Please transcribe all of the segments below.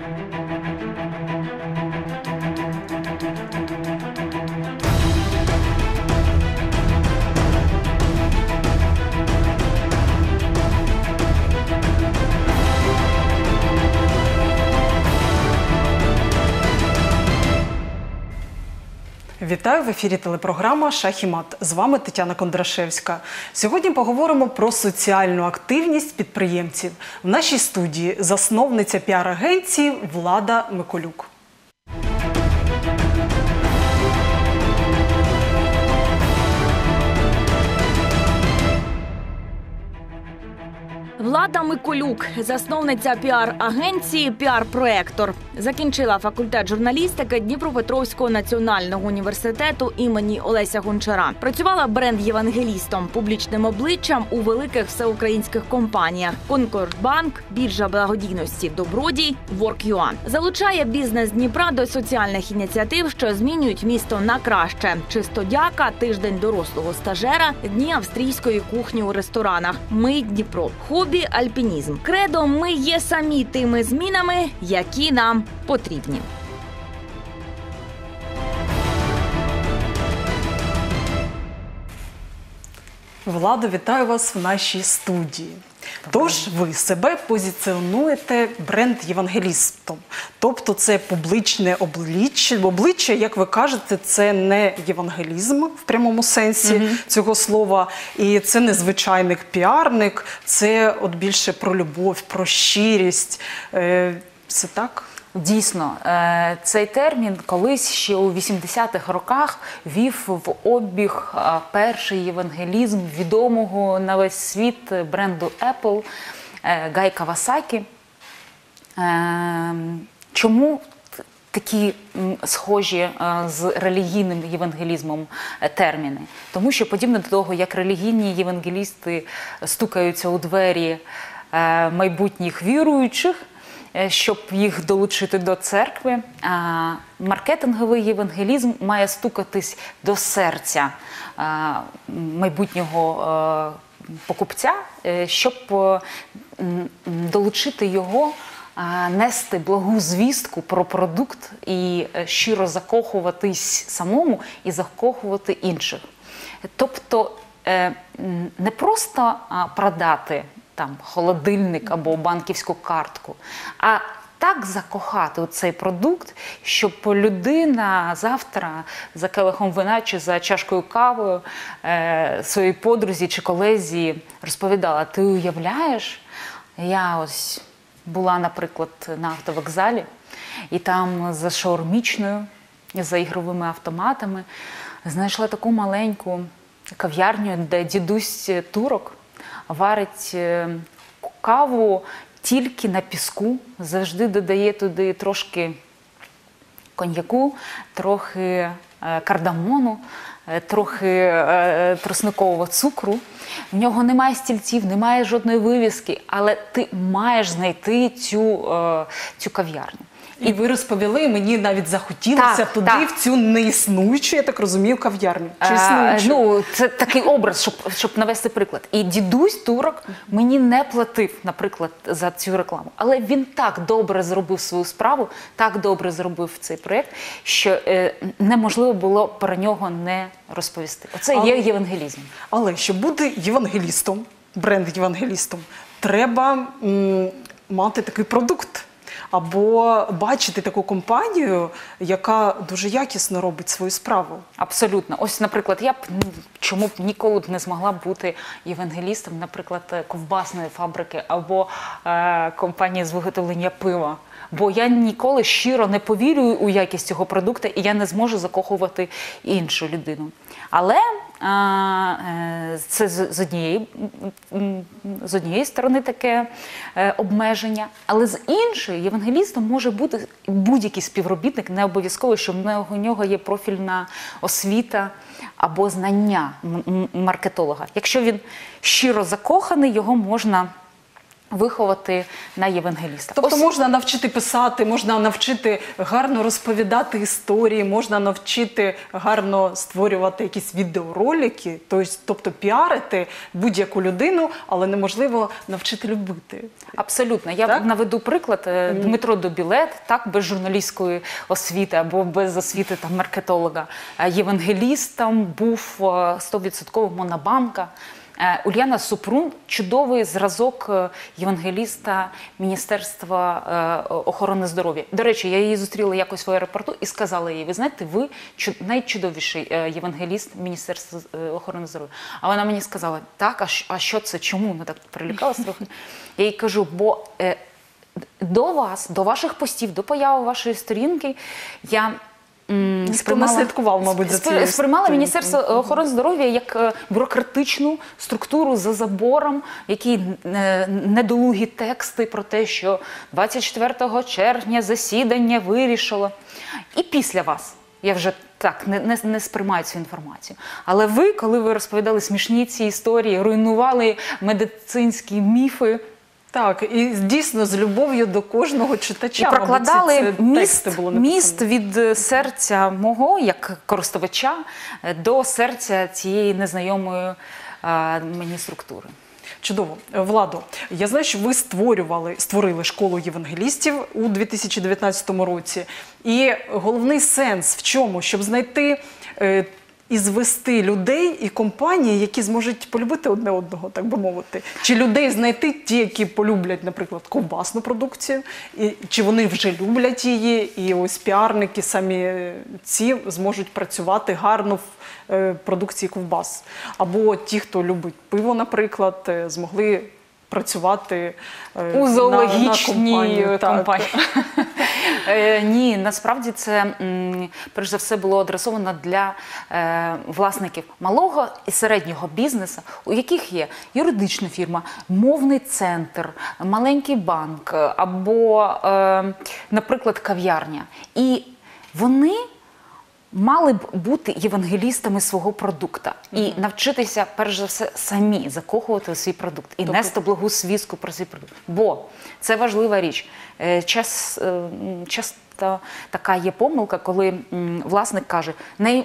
Thank you. Вітаю в ефірі телепрограма Шахімат. З вами Тетяна Кондрашевська. Сьогодні поговоримо про соціальну активність підприємців. В нашій студії засновниця піар-агенції Влада Миколюк. Влада Миколюк, засновниця піар-агенції Піар-проектор, закінчила факультет журналістики Дніпропетровського національного університету імені Олеся Гончара. Працювала бренд-євангелістом, публічним обличчям у великих всеукраїнських компаніях: Конкордбанк, біржа благодійності Добродій, WorkUA. залучає бізнес Дніпра до соціальних ініціатив, що змінюють місто на краще. Чистодяка, тиждень дорослого стажера, дні австрійської кухні у ресторанах. Ми Дніпро. Хобі альпінізм. Кредо ми є самі тими змінами, які нам потрібні. Влада, вітаю вас в нашій студії. Тож ви себе позиціонуєте бренд-євангелістом. Тобто це публічне обличчя, обличчя, як ви кажете, це не євангелізм в прямому сенсі цього слова, і це не звичайник піарник, це от більше про любов, про щирість. Е, Це так? Дійсно, е, цей термін колись ще у 80-х роках вів в обіг е, перший євангелізм відомого на весь світ бренду Apple е, Гай Кавасакі. Чому такі схожі з релігійним євангелізмом терміни? Тому що подібно до того, як релігійні євангелісти стукаються у двері майбутніх віруючих. Е, щоб їх долучити до церкви. Маркетинговий євангелізм має стукатись до серця майбутнього покупця, е, щоб долучити його. Нести благу звістку про продукт і е, щиро закохуватись самому і закохувати інших. Тобто не просто продати там холодильник або банківську картку, а так закохати цей продукт, щоб людина завтра за келихом вина чи за чашкою кавою е, своїй подрузі чи колезі розповідала: Ти уявляєш, я ось була, наприклад, на автовокзалі, і там за шаурмічною, за ігровими автоматами знайшла таку маленьку кав'ярню, де дідусь турок варить е, каву тільки на піску, завжди додає туди трошки коньяку, трохи е, кардамону, е, трохи тросникового цукру. В нього немає стільців, немає жодної вивіски, але ти маєш знайти цю, цю кав'ярню. І ви розповіли, мені навіть захотілося Так, туди, так. в цю неіснуючу, я так розумію, кав'ярню. Чи Е, існуючу? ну, це такий образ, щоб, щоб навести приклад. І дідусь турок мені не платив, наприклад, за цю рекламу. Але він так добре зробив свою справу, так добре зробив цей проєкт, що е, неможливо було про нього не розповісти. Оце Але- є євангелізм. Але щоб бути євангелістом, бренд-євангелістом, треба м, мати такий продукт. Або бачити таку компанію, яка дуже якісно робить свою справу. Абсолютно. Ось, наприклад, я б чому б ніколи б не змогла бути євангелістом, наприклад, е, ковбасної фабрики або е, компанії з виготовлення пива. Бо я ніколи щиро не повірю у якість цього продукту, і я не зможу закохувати іншу людину. Але це з, однієї з однієї сторони таке е, обмеження, але з іншої євангелістом може бути будь-який співробітник, не обов'язково, що в нього- є профільна освіта або знання маркетолога. Якщо він щиро закоханий, його можна виховати на євангеліста. Тобто Ось- можна навчити писати, можна навчити гарно розповідати історії, можна навчити гарно створювати якісь відеоролики, тобто, піарити будь-яку людину, але неможливо навчити любити. Абсолютно. Я Так? наведу приклад Е, Дмитро Добілет, так, без журналістської освіти або без освіти там, маркетолога. Е, Євангелістом був е, 100% монобанка. Е, Ульяна Супрун чудовий зразок е, євангеліста Міністерства е, охорони здоров'я. До речі, я її зустріла якось в аеропорту і сказала їй: ви знаєте, ви найчудовіший євангеліст Міністерства охорони здоров'я. А вона мені сказала: так, а що, це? Чому? Вона так прилякалась трохи. Я їй кажу, бо до вас, до ваших постів, до появи вашої сторінки, я. Не слідкував, мабуть, за цією сприймала. Міністерство охорони здоров'я як е, бюрократичну структуру за забором, які е, недолугі тексти про те, що 24 червня засідання вирішило. І після вас. Я вже так не, не, не сприймаю цю інформацію. Але ви, коли ви розповідали смішні ці історії, руйнували медицинські міфи, Так, і дійсно з любов'ю до кожного і читача. мабуть, прокладали ці- ці міст, були міст від е, серця мого, як користувача, е, до серця цієї незнайомої е, мені структури. Чудово, Владо. Я знаю, що ви створювали створили школу євангелістів у 2019 році. І головний сенс в чому? Щоб знайти і звести людей і компанії, які зможуть полюбити одне одного, так би мовити. Чи людей знайти ті, які полюблять, наприклад, ковбасну продукцію, і чи вони вже люблять її, і ось піарники самі е, ці зможуть працювати гарно в е, продукції ковбас. Або ті, хто любить пиво, наприклад, е, змогли працювати е, У зоологічній компанію. Так. Е, Ні, насправді це перш за все було адресовано для е, власників малого і середнього бізнесу, у яких є юридична фірма, мовний центр, маленький банк або, е, наприклад, кав'ярня. І вони мали б бути євангелістами свого продукта і навчитися, перш за все, самі закохувати у свій продукт і Тобто- нести благу свістку про свій продукт. Бо це важлива річ. Е, Час, е, часто така є помилка, коли власник каже: не.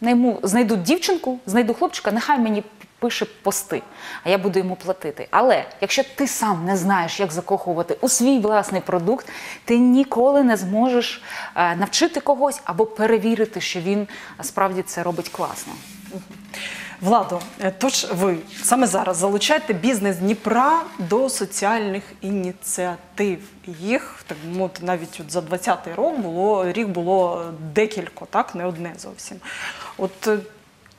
найму, знайду дівчинку, знайду хлопчика, нехай мені пише пости, а я буду йому платити. Але якщо ти сам не знаєш, як закохувати у свій власний продукт, ти ніколи не зможеш е, навчити когось або перевірити, що він справді це робить класно. Владо, е, тож ви саме зараз залучаєте бізнес Дніпра до соціальних ініціатив. Їх так би навіть от за 20-й рік було рік було декілька, так не одне зовсім. От е,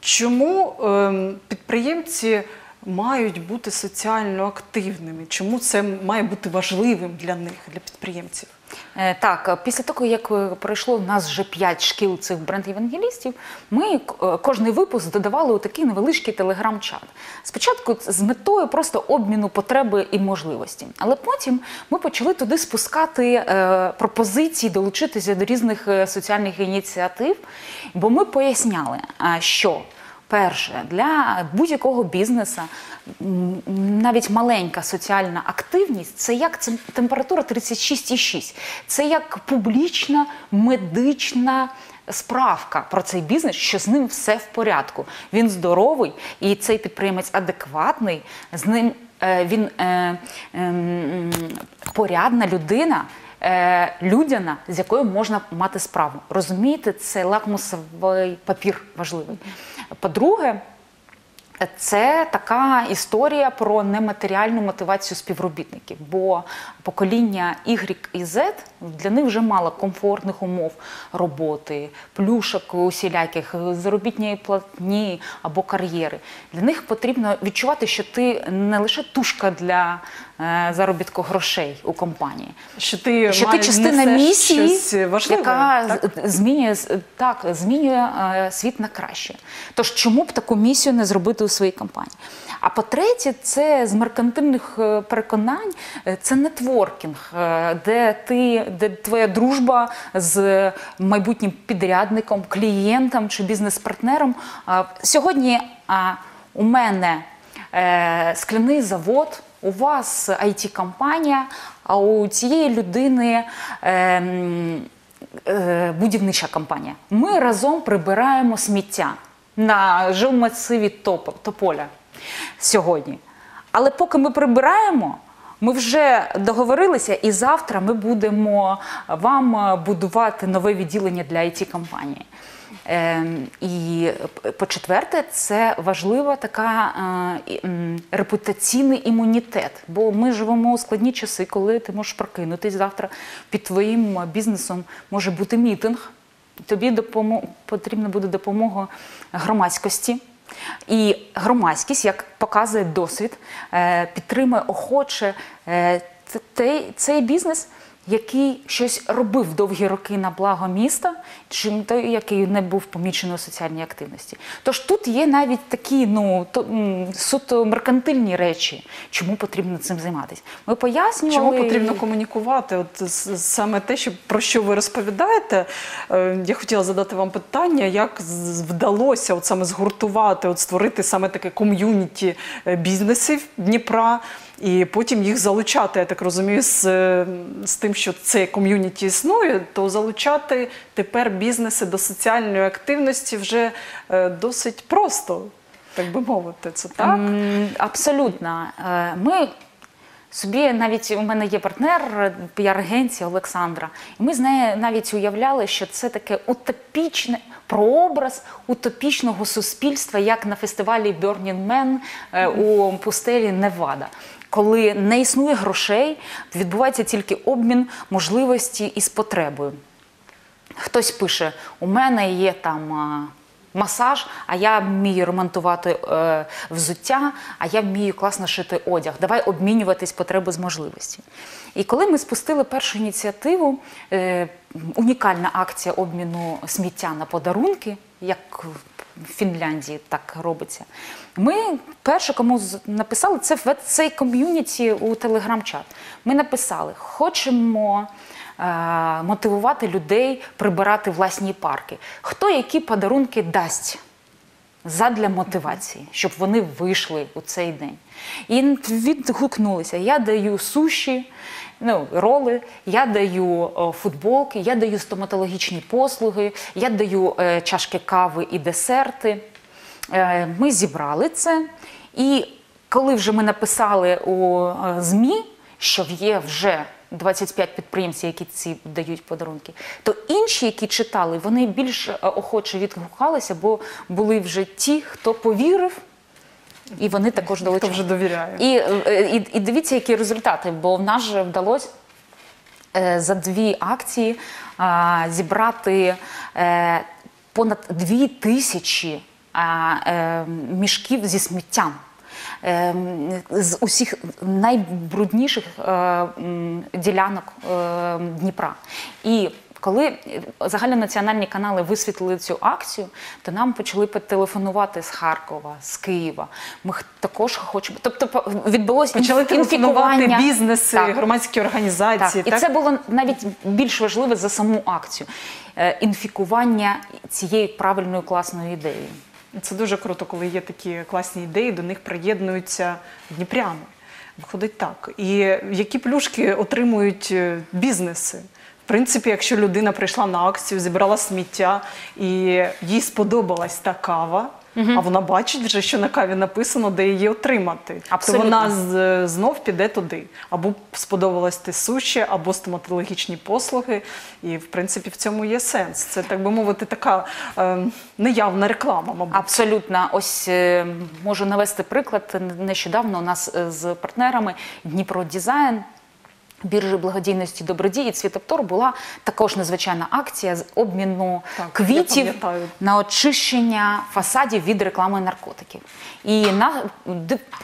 чому ем, підприємці мають бути соціально активними? Чому це має бути важливим для них, для підприємців? Е, Так, е, після того, як е, пройшло в нас вже 5 шкіл цих бренд-євангелістів, ми кожний випуск додавали у такий невеличкий телеграм-чат. Спочатку з метою просто обміну потреби і можливості. Але потім ми почали туди спускати пропозиції долучитися до різних соціальних ініціатив, бо ми поясняли, що Перше, для будь-якого бізнесу навіть маленька соціальна активність це як температура 36,6. Це як публічна медична справка про цей бізнес, що з ним все в порядку. Він здоровий і цей підприємець адекватний, з ним е, він е, ем, порядна людина. е, Людяна, з якою можна мати справу. Розумієте, це лакмусовий папір важливий. По-друге, це така історія про нематеріальну мотивацію співробітників, бо покоління Y і Z для них вже мало комфортних умов роботи, плюшок усіляких, заробітної платні або кар'єри. Для них потрібно відчувати, що ти не лише тушка для заробітку грошей у компанії, Що ти, що ти частина місії, щось важливе, яка так? змінює так, змінює е, світ на краще. Тож чому б таку місію не зробити у своїй компанії? А по-третє, це з меркантильних е, переконань, е, це нетворкінг, е, де ти, де твоя дружба з майбутнім підрядником, клієнтом чи бізнес-партнером. Сьогодні у мене е, скляний завод у вас it компанія а у цієї людини ем, е, будівнича компанія. Ми разом прибираємо сміття на жилмасиві Топ- Тополя сьогодні. Але поки ми прибираємо, ми вже договорилися, і завтра ми будемо вам е, будувати нове відділення для it компанії. Ем, і по-четверте, це важлива така е, репутаційний імунітет. Бо ми живемо у складні часи, коли ти можеш прокинутись завтра під твоїм бізнесом може бути мітинг. Тобі потрібна буде допомога громадськості. І громадськість, як показує досвід, е, підтримує охоче е, цей бізнес, який щось робив довгі роки на благо міста, чим той, який не був помічений у соціальній активності. Тож тут є навіть такі ну то, суто меркантильні речі, чому потрібно цим займатися. Ми пояснювали Чому потрібно комунікувати? От саме те, що про що ви розповідаєте. Е, Я хотіла задати вам питання, як вдалося от саме згуртувати, от створити саме таке ком'юніті е, бізнесів Дніпра. І потім їх залучати, я так розумію, з, з тим, що це ком'юніті існує, то залучати тепер бізнеси до соціальної активності вже е, досить просто, так би мовити. Це так? Абсолютно. Е, Ми собі навіть у мене є партнер піар-агенція Олександра, і ми з нею навіть уявляли, що це таке утопічне прообраз утопічного суспільства, як на фестивалі Burning Man е, у пустелі Невада. Коли не існує грошей, відбувається тільки обмін можливості із потребою. Хтось пише: у мене є там масаж, а я вмію ремонтувати е, взуття, а я вмію класно шити одяг. Давай обмінюватись потреби з можливості. І коли ми спустили першу ініціативу, е, унікальна акція обміну сміття на подарунки, як в Фінляндії так робиться. Ми перше, кому написали, це в цей ком'юніті у телеграм-чат. Ми написали: хочемо е, мотивувати людей прибирати власні парки. Хто які подарунки дасть задля мотивації, щоб вони вийшли у цей день. І відгукнулися: я даю суші, ну, роли, я даю футболки, я даю стоматологічні послуги, я даю е, чашки кави і десерти. Е, Ми зібрали це. І коли вже ми написали у е, ЗМІ, що є вже 25 підприємців, які ці дають подарунки, то інші, які читали, вони більш е, охоче відгукалися, бо були вже ті, хто повірив, і вони також Хто вже довіряє? І, е, і, і дивіться, які результати, бо в нас же вдалося е, за дві акції а, зібрати е, понад дві тисячі а, е, мішків зі сміттям. Е, м, З усіх найбрудніших е, ділянок е, Дніпра. І коли загальнонаціональні канали висвітлили цю акцію, то нам почали телефонувати з Харкова, з Києва. Ми також хочемо. Тобто відбулося Почали телефонувати бізнеси, Так. громадські Так, організації. і це було навіть більш важливе за саму акцію Е, інфікування цієї правильної класної ідеї. Це дуже круто, коли є такі класні ідеї, до них приєднуються дніпряни. Виходить так. І які плюшки отримують е, бізнеси? В принципі, якщо людина прийшла на акцію, зібрала сміття і їй сподобалась та кава, а вона бачить вже, що на каві написано, де її отримати. Абсолютно. То вона з- знов піде туди. Або сподобалось те суші, або стоматологічні послуги. І в принципі в цьому є сенс. Це так би мовити, така е, неявна реклама, мабуть. Абсолютно, ось е, можу навести приклад. Нещодавно у нас е, з партнерами Дніпро Дізайн. Біржі благодійності добродії Цвітоптор була також незвичайна акція з обміну Так, квітів на очищення фасадів від реклами наркотиків. І на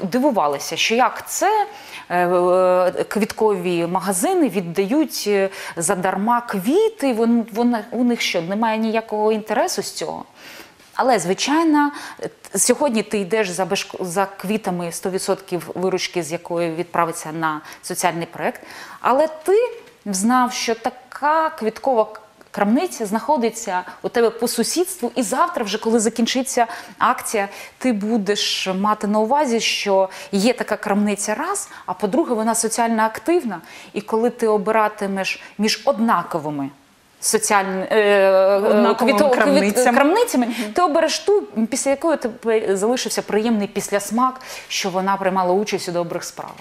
дивувалися, що як це е, е, квіткові магазини віддають е, задарма квіти. Вон, вон, у них що немає ніякого інтересу з цього. Але звичайно, сьогодні ти йдеш за бешк- за квітами 100% виручки, з якої відправиться на соціальний проект. Але ти знав, що така квіткова крамниця знаходиться у тебе по сусідству, і завтра, вже коли закінчиться акція, ти будеш мати на увазі, що є така крамниця раз, а по-друге, вона соціально активна. І коли ти обиратимеш між однаковими соціальними е, квіт- крамницями. крамницями, ти обереш ту, після якої тебе залишився приємний післясмак, що вона приймала участь у добрих справах.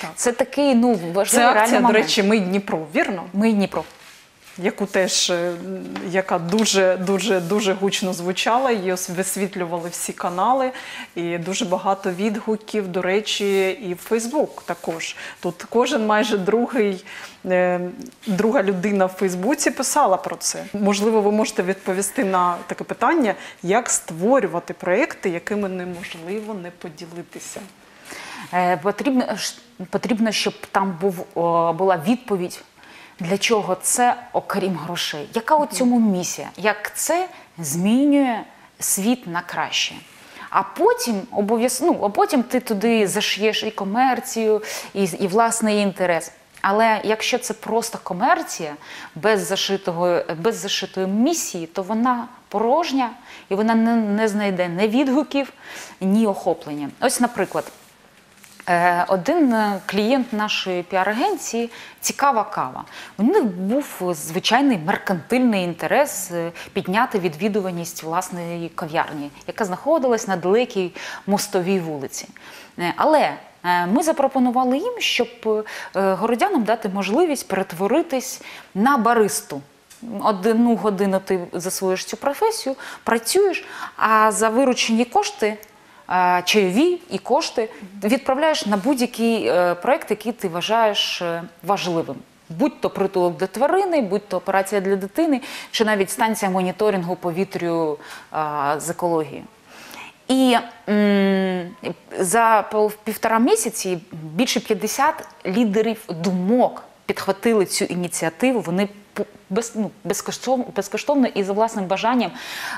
Так. Це такий ну важливий Це реальний момент. до речі, ми Дніпро, вірно? Ми Дніпро. Яку теж е, яка дуже дуже дуже гучно звучала. Її висвітлювали всі канали, і дуже багато відгуків. До речі, і в Фейсбук також. Тут кожен майже другий. е, Друга людина в Фейсбуці писала про це. Можливо, ви можете відповісти на таке питання, як створювати проекти, якими неможливо не поділитися. Е, Потрібно, потрібно, щоб там був, була відповідь, для чого це, окрім грошей. Яка у цьому місія? Як це змінює світ на краще? А потім обов'язково, ну, а потім ти туди зашиєш і комерцію, і, і власний інтерес. Але якщо це просто комерція без зашитого, без зашитої місії, то вона порожня і вона не, не знайде ні відгуків, ні охоплення. Ось, наприклад, Один е, клієнт нашої піар-агенції цікава кава. У них був звичайний меркантильний інтерес е, підняти відвідуваність власної кав'ярні, яка знаходилась на далекій мостовій вулиці. Е, Але е, ми запропонували їм, щоб е, городянам дати можливість перетворитись на баристу. Одну годину ти засвоїш цю професію, працюєш, а за виручені кошти е, чайові і кошти відправляєш на будь-який е, проект, який ти вважаєш е, важливим. Будь то притулок для тварини, будь то операція для дитини, чи навіть станція моніторингу повітрю е, з екології. І м, за півтора місяці більше 50 лідерів думок підхватили цю ініціативу. Вони без, ну, безкоштовно, безкоштовно і за власним бажанням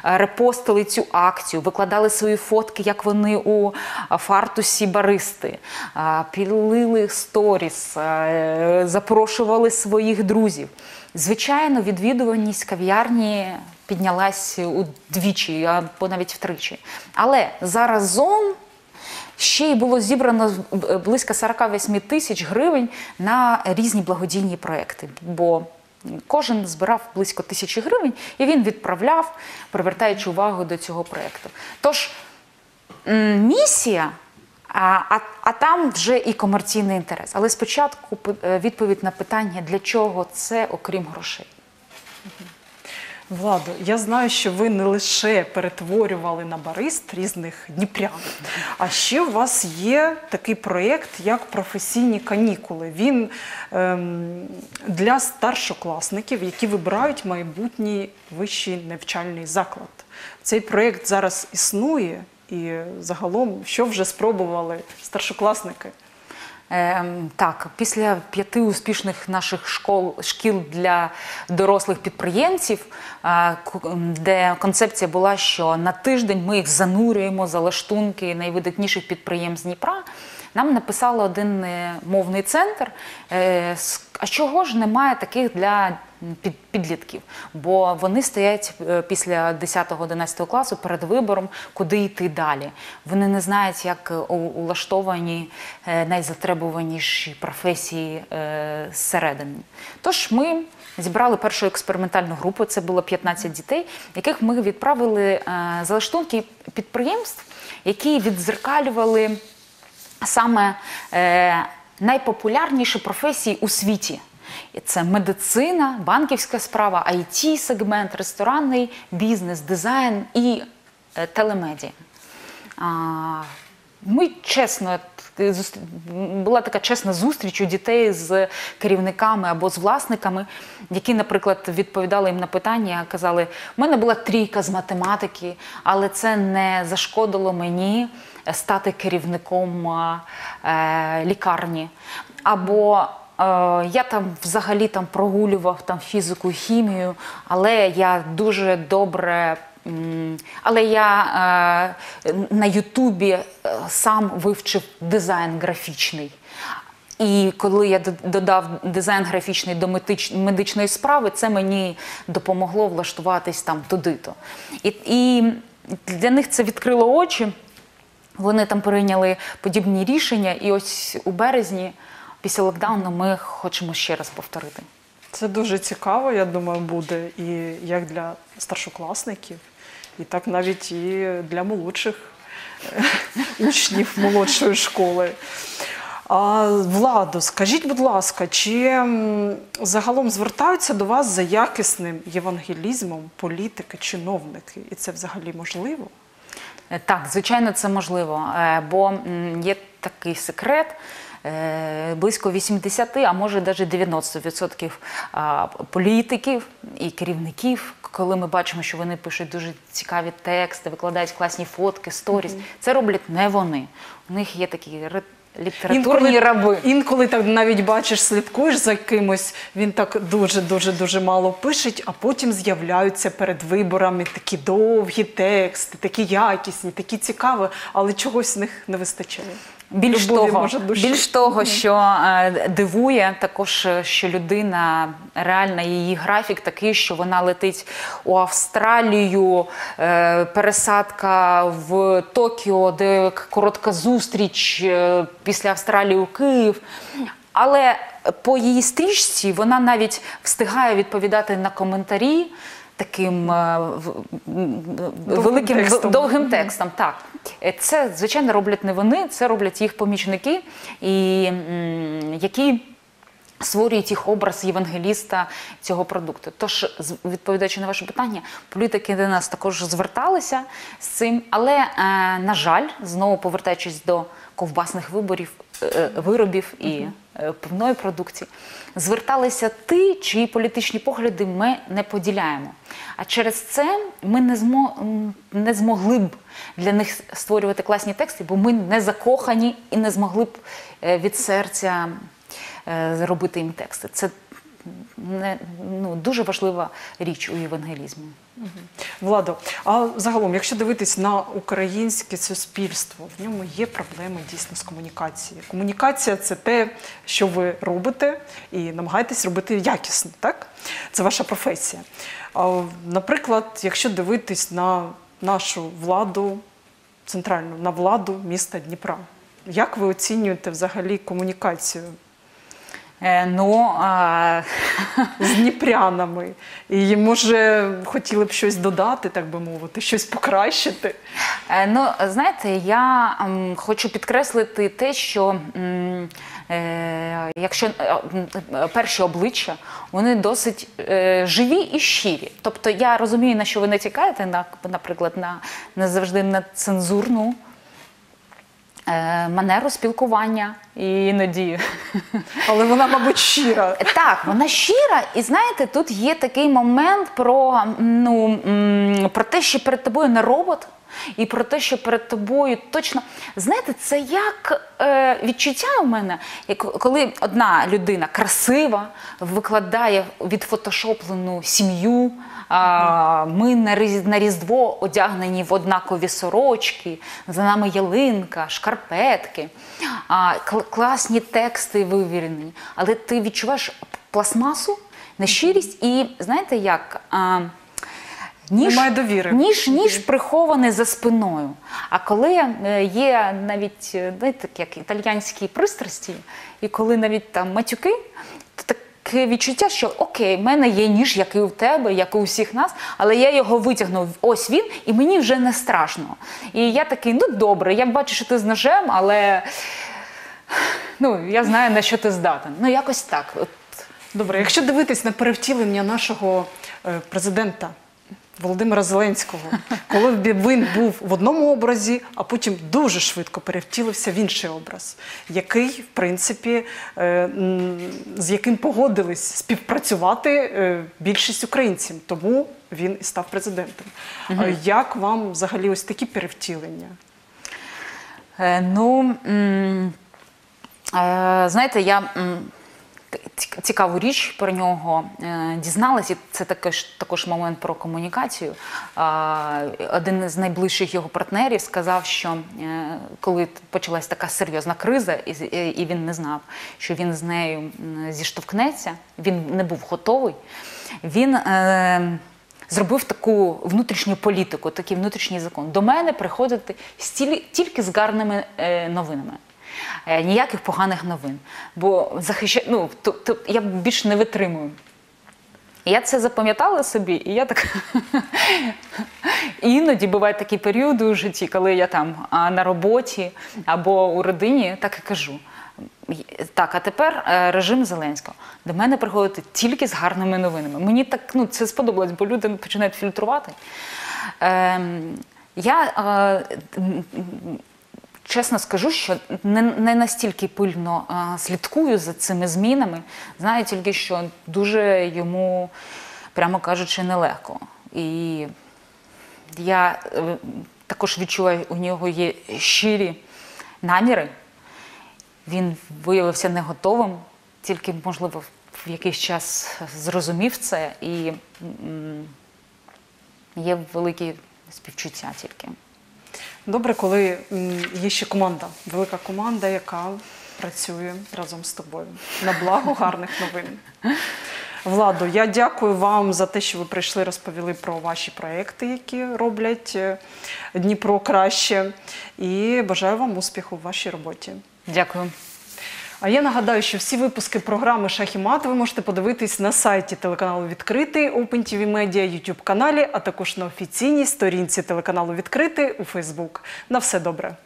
е, репостили цю акцію, викладали свої фотки, як вони у фартусі баристи, а, пілили сторіс, е, запрошували своїх друзів. Звичайно, відвідуваність кав'ярні піднялась удвічі або навіть втричі. Але заразом ще й було зібрано е, близько 48 тисяч гривень на різні благодійні проекти. Бо кожен збирав близько тисячі гривень і він відправляв, привертаючи увагу до цього проєкту. Тож місія. А, а, а там вже і комерційний інтерес. Але спочатку е, відповідь на питання, для чого це, окрім грошей. Владо, я знаю, що ви не лише перетворювали на барист різних дніпрян, а ще у вас є такий проєкт, як професійні канікули. Він ем, для старшокласників, які вибирають майбутній вищий навчальний заклад. Цей проєкт зараз існує, і загалом, що вже спробували старшокласники? Ем, так, після п'яти успішних наших школ шкіл для дорослих підприємців, е, де концепція була, що на тиждень ми їх занурюємо за лаштунки найвидатніших підприємств Дніпра. Нам написали один е, мовний центр. е, А чого ж немає таких для підлітків? Бо вони стоять е, після 10-11 класу перед вибором, куди йти далі. Вони не знають, як улаштовані найзатребуваніші професії зсередини. Тож ми зібрали першу експериментальну групу, це було 15 дітей, яких ми відправили е, за лаштунки підприємств, які віддзеркалювали саме е, найпопулярніші професії у світі. Це медицина, банківська справа, it сегмент ресторанний бізнес, дизайн і е, телемедіа. Ми чесно, була така чесна зустріч у дітей з керівниками або з власниками, які, наприклад, відповідали їм на питання, казали: у мене була трійка з математики, але це не зашкодило мені стати керівником е, лікарні. Або е, я там взагалі там прогулював там фізику, хімію, але я дуже добре. Але я е, на Ютубі е, сам вивчив дизайн графічний. І коли я додав дизайн графічний до медичної справи, це мені допомогло влаштуватись там туди-то. І, і для них це відкрило очі. Вони там прийняли подібні рішення, і ось у березні, після локдауну, ми хочемо ще раз повторити. Це дуже цікаво, я думаю, буде і як для старшокласників, і так навіть і для молодших е, учнів молодшої школи. А, Владо, скажіть, будь ласка, чи загалом звертаються до вас за якісним євангелізмом політики, чиновники? І це взагалі можливо? Е, Так, звичайно, це можливо, е, бо є такий секрет. Е, Близько 80, а може навіть 90% політиків і керівників, коли ми бачимо, що вони пишуть дуже цікаві тексти, викладають класні фотки, сторіс, це роблять не вони. У них є такі літературні раби. Інколи так навіть бачиш, слідкуєш за кимось, він так дуже дуже мало пише, а потім з'являються перед виборами такі довгі тексти, такі якісні, такі цікаві, але чогось в них не вистачає. Більш Любові, того, може, більш того, що е, дивує, також е, що людина реально її графік такий, що вона летить у Австралію, е, пересадка в Токіо, де коротка зустріч після Австралії у Київ. Але по її стрічці вона навіть встигає відповідати на коментарі таким е, великим текстом. довгим текстом. Так, Е, це звичайно роблять не вони, це роблять їх помічники, і які. Створюють їх образ євангеліста цього продукту. Тож, відповідаючи на ваше питання, політики до нас також зверталися з цим, але е, на жаль, знову повертаючись до ковбасних виборів, е, виробів і пивної продукції, зверталися ті, чиї політичні погляди ми не поділяємо. А через це ми не, змо, не змогли б для них створювати класні тексти, бо ми не закохані і не змогли б е, від серця е, робити їм тексти. Це не, ну, дуже важлива річ у євангелізмі. Владо, а загалом, якщо дивитись на українське суспільство, в ньому є проблеми дійсно з комунікацією. Комунікація це те, що ви робите, і намагаєтесь робити якісно, так? Це ваша професія. А, наприклад, якщо дивитись на нашу владу, центральну, на владу міста Дніпра, як ви оцінюєте взагалі комунікацію ну, а, з дніпрянами? І може хотіли б щось додати, так би мовити, щось покращити? Е, Ну, знаєте, я хочу підкреслити те, що е, якщо е, е, перші обличчя вони досить е, живі і щирі. Тобто я розумію, на що ви натякаєте, на, наприклад, на не завжди на цензурну. Е, Манеру спілкування і іноді Але вона, мабуть, щира. так, вона щира, і знаєте, тут є такий момент про, ну, про те, що перед тобою не робот, і про те, що перед тобою точно. Знаєте, це як е, відчуття у мене, як коли одна людина красива викладає відфотошоплену сім'ю. Ми на Різдво одягнені в однакові сорочки, за нами ялинка, шкарпетки, класні тексти вивірені. Але ти відчуваєш пластмасу, нещирість і знаєте як? Ніж, Немає довіри. Ніж, ніж прихований за спиною. А коли е, є навіть е, знаєте, як італіянські пристрасті, і коли навіть там матюки, то таке відчуття, що окей, в мене є ніж, як і у тебе, як і у всіх нас, але я його витягнув. Ось він, і мені вже не страшно. І я такий, ну добре, я бачу, що ти з ножем, але ну, я знаю, на що ти здатен. Ну, якось так. Добре, якщо дивитись на перевтілення нашого е, президента Володимира Зеленського, коли б він був в одному образі, а потім дуже швидко перевтілився в інший образ, який, в принципі, е, з яким погодились співпрацювати е, більшість українців, тому він і став президентом. Е, Як вам взагалі ось такі перевтілення? Е, ну, е, знаєте, я цікаву річ про нього е, дізналась, і це також, також момент про комунікацію. Один з найближчих його партнерів сказав, що е, коли почалась така серйозна криза, і, він не знав, що він з нею зіштовхнеться, він не був готовий. Він е, зробив таку внутрішню політику, такий внутрішній закон. До мене приходити тільки з гарними новинами. Е, Ніяких поганих новин. Бо захища... ну, то, то я більш не витримую. Я це запам'ятала собі, і я так іноді бувають такі періоди у житті, коли я там на роботі або у родині, так і кажу. Так, а тепер е, режим Зеленського. До мене приходити тільки з гарними новинами. Мені так ну, це сподобалось, бо люди починають фільтрувати. Ем, я е, чесно скажу, що не, не настільки пильно е, слідкую за цими змінами. Знаю тільки, що дуже йому, прямо кажучи, нелегко. І я е, також відчуваю, у нього є щирі наміри. Він виявився не готовим, тільки, можливо, в якийсь час зрозумів це і м, є великі співчуття тільки. Добре, коли є ще команда, велика команда, яка працює разом з тобою на благо гарних новин. Владо, я дякую вам за те, що ви прийшли, розповіли про ваші проекти, які роблять е, Дніпро краще. І бажаю вам успіху в вашій роботі. Дякую. А я нагадаю, що всі випуски програми «Шах і мат» ви можете подивитись на сайті телеканалу Відкритий, OpenTV Media, YouTube каналі, а також на офіційній сторінці телеканалу Відкритий у Фейсбук. На все добре.